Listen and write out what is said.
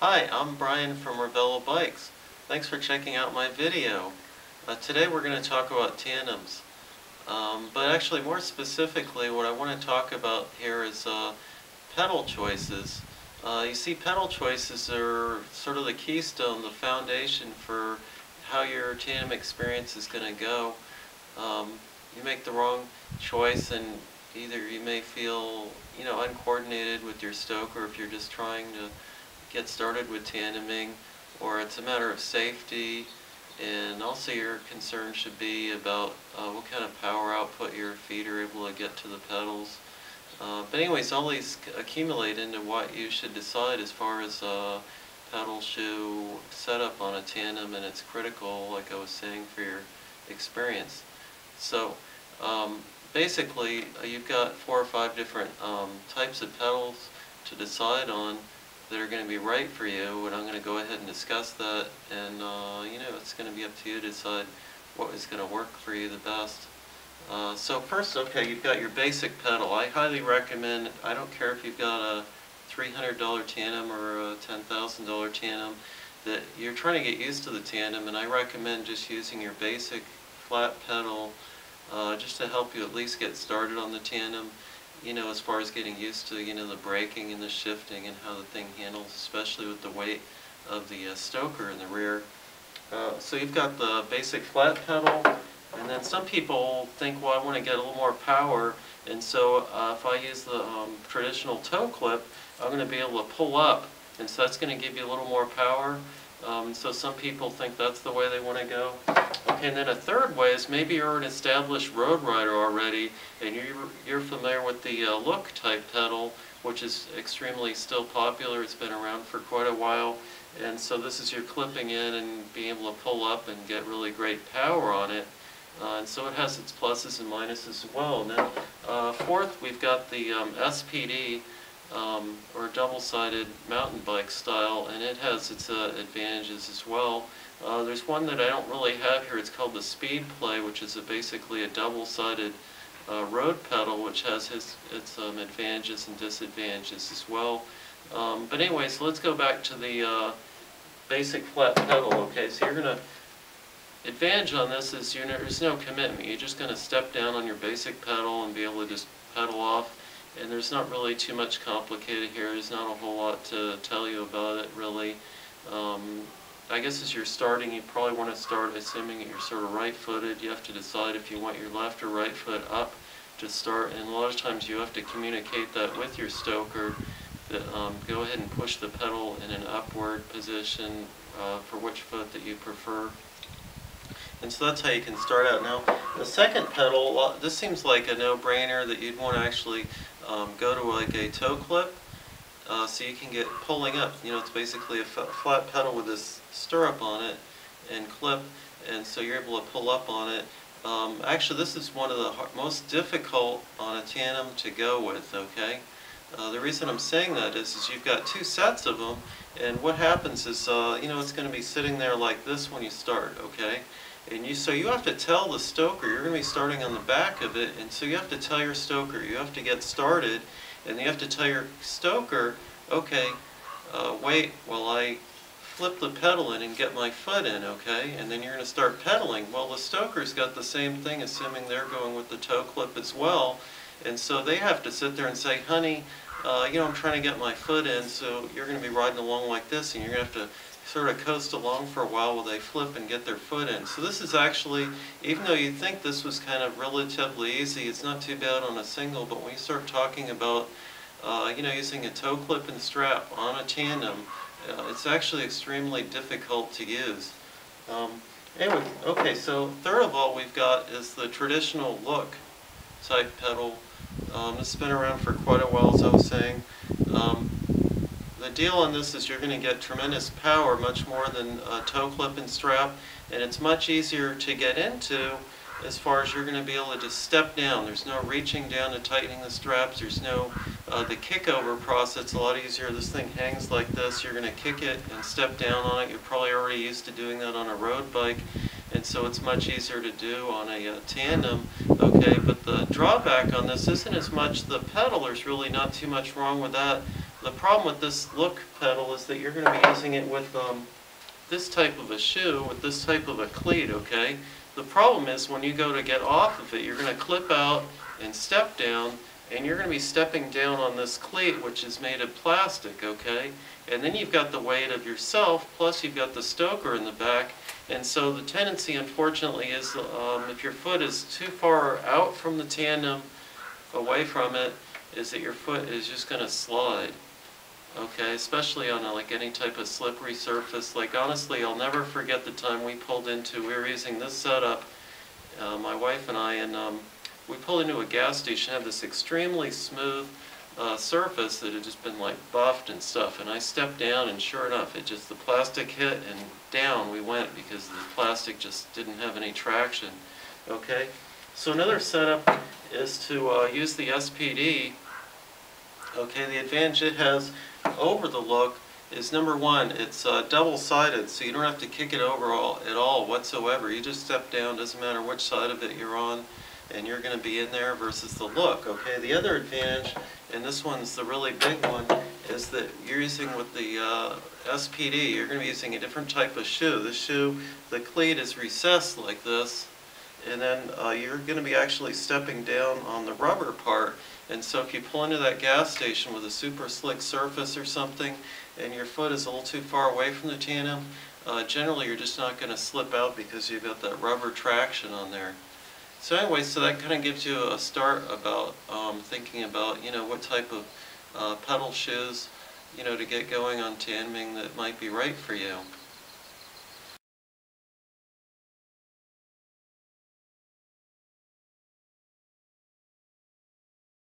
Hi, I'm Brian from Ravello Bikes. Thanks for checking out my video. Uh, today we're going to talk about tandems. Um, but actually more specifically what I want to talk about here is uh, pedal choices. Uh, you see pedal choices are sort of the keystone, the foundation for how your tandem experience is going to go. Um, you make the wrong choice and either you may feel you know uncoordinated with your stoker or if you're just trying to get started with tandeming or it's a matter of safety and also your concern should be about uh, what kind of power output your feet are able to get to the pedals. Uh, but anyways, all these accumulate into what you should decide as far as uh, pedal shoe setup on a tandem and it's critical, like I was saying, for your experience. So um, basically, uh, you've got four or five different um, types of pedals to decide on that are going to be right for you, and I'm going to go ahead and discuss that, and uh, you know, it's going to be up to you to decide what is going to work for you the best. Uh, so first, okay, you've got your basic pedal. I highly recommend, I don't care if you've got a $300 tandem or a $10,000 tandem, that you're trying to get used to the tandem, and I recommend just using your basic flat pedal uh, just to help you at least get started on the tandem you know, as far as getting used to, you know, the braking and the shifting and how the thing handles, especially with the weight of the uh, stoker in the rear. Uh, so you've got the basic flat pedal, and then some people think, well, I want to get a little more power, and so uh, if I use the um, traditional toe clip, I'm going to be able to pull up, and so that's going to give you a little more power. Um, so some people think that's the way they want to go. Okay, and then a third way is maybe you're an established road rider already, and you're, you're familiar with the uh, look type pedal, which is extremely still popular. It's been around for quite a while. And so this is your clipping in and being able to pull up and get really great power on it. Uh, and so it has its pluses and minuses as well. Now, uh, fourth, we've got the um, SPD, um, or double-sided mountain bike style, and it has its uh, advantages as well. Uh, there's one that I don't really have here. It's called the Speed Play, which is a basically a double-sided uh, road pedal, which has his, its um, advantages and disadvantages as well. Um, but anyway, so let's go back to the uh, basic flat pedal. Okay, so you're gonna advantage on this is you there's no commitment. You're just gonna step down on your basic pedal and be able to just pedal off and there's not really too much complicated here. There's not a whole lot to tell you about it, really. Um, I guess as you're starting, you probably want to start assuming that you're sort of right-footed. You have to decide if you want your left or right foot up to start, and a lot of times you have to communicate that with your stoker. That, um, go ahead and push the pedal in an upward position uh, for which foot that you prefer. And so that's how you can start out. Now, the second pedal, this seems like a no-brainer that you'd want to actually um, go to like a toe clip uh, so you can get pulling up. You know, it's basically a flat pedal with this stirrup on it and clip, and so you're able to pull up on it. Um, actually, this is one of the most difficult on a tandem to go with, okay? Uh, the reason I'm saying that is, is you've got two sets of them, and what happens is, uh, you know, it's going to be sitting there like this when you start, okay? And you, so you have to tell the stoker, you're going to be starting on the back of it, and so you have to tell your stoker, you have to get started, and you have to tell your stoker, okay, uh, wait while I flip the pedal in and get my foot in, okay? And then you're going to start pedaling. Well, the stoker's got the same thing, assuming they're going with the toe clip as well. And so they have to sit there and say, honey, uh, you know, I'm trying to get my foot in, so you're going to be riding along like this, and you're going to have to sort of coast along for a while while they flip and get their foot in. So this is actually, even though you think this was kind of relatively easy, it's not too bad on a single, but when you start talking about, uh, you know, using a toe clip and strap on a tandem, uh, it's actually extremely difficult to use. Um, anyway, okay, so third of all we've got is the traditional look type pedal. Um, it's been around for quite a while, as I was saying. Um, the deal on this is you're going to get tremendous power, much more than a toe clip and strap, and it's much easier to get into as far as you're going to be able to just step down. There's no reaching down to tightening the straps. There's no, uh, the kickover process, a lot easier. This thing hangs like this. You're going to kick it and step down on it. You're probably already used to doing that on a road bike, and so it's much easier to do on a, uh, tandem. Okay, but the drawback on this isn't as much the pedal. There's really not too much wrong with that. The problem with this look pedal is that you're going to be using it with um, this type of a shoe, with this type of a cleat, okay? The problem is when you go to get off of it, you're going to clip out and step down, and you're going to be stepping down on this cleat, which is made of plastic, okay? And then you've got the weight of yourself, plus you've got the stoker in the back, and so the tendency, unfortunately, is um, if your foot is too far out from the tandem, away from it, is that your foot is just going to slide. Okay, especially on a, like any type of slippery surface. Like honestly, I'll never forget the time we pulled into. We were using this setup, uh, my wife and I, and um, we pulled into a gas station. Had this extremely smooth uh, surface that had just been like buffed and stuff. And I stepped down, and sure enough, it just the plastic hit, and down we went because the plastic just didn't have any traction. Okay, so another setup is to uh, use the SPD. Okay, the advantage it has over the look is number one, it's uh, double-sided, so you don't have to kick it over all, at all whatsoever. You just step down, doesn't matter which side of it you're on, and you're going to be in there versus the look. Okay, the other advantage, and this one's the really big one, is that you're using with the uh, SPD, you're going to be using a different type of shoe. The shoe, the cleat is recessed like this, and then uh, you're going to be actually stepping down on the rubber part. And so if you pull into that gas station with a super slick surface or something, and your foot is a little too far away from the tandem, uh, generally you're just not going to slip out because you've got that rubber traction on there. So anyway, so that kind of gives you a start about um, thinking about, you know, what type of uh, pedal shoes, you know, to get going on tandeming that might be right for you.